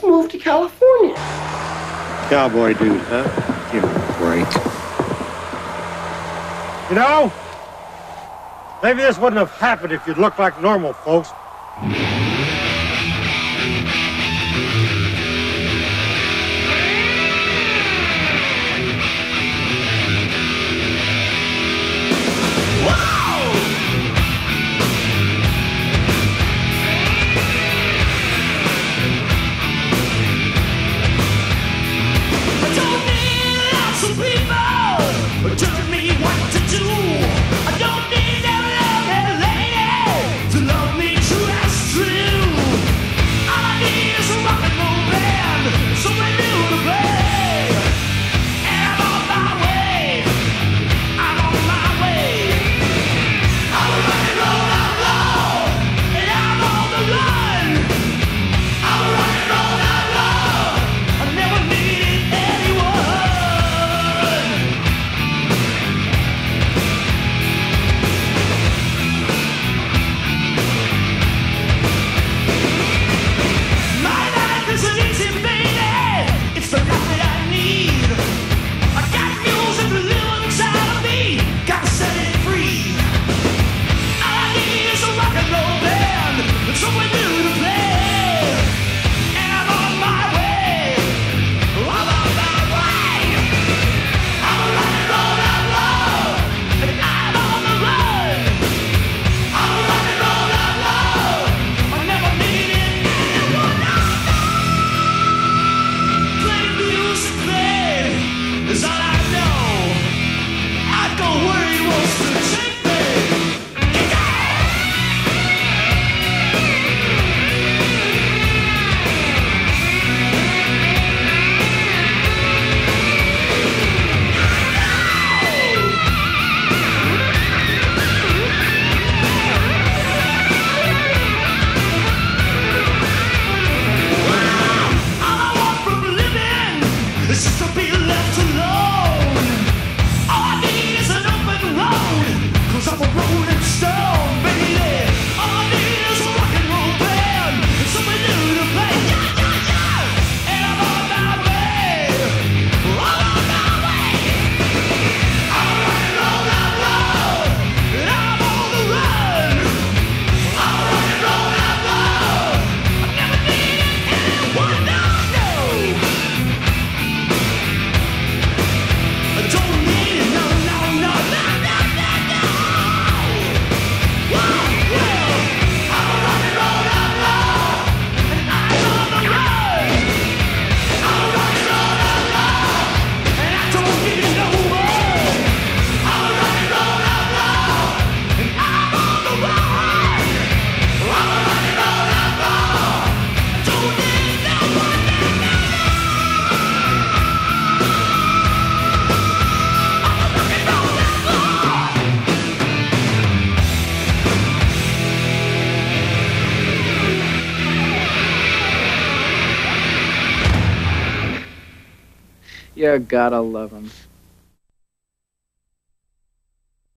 let's move to California. Cowboy dude, huh? Give me a break. You know, maybe this wouldn't have happened if you'd looked like normal folks. You gotta love him.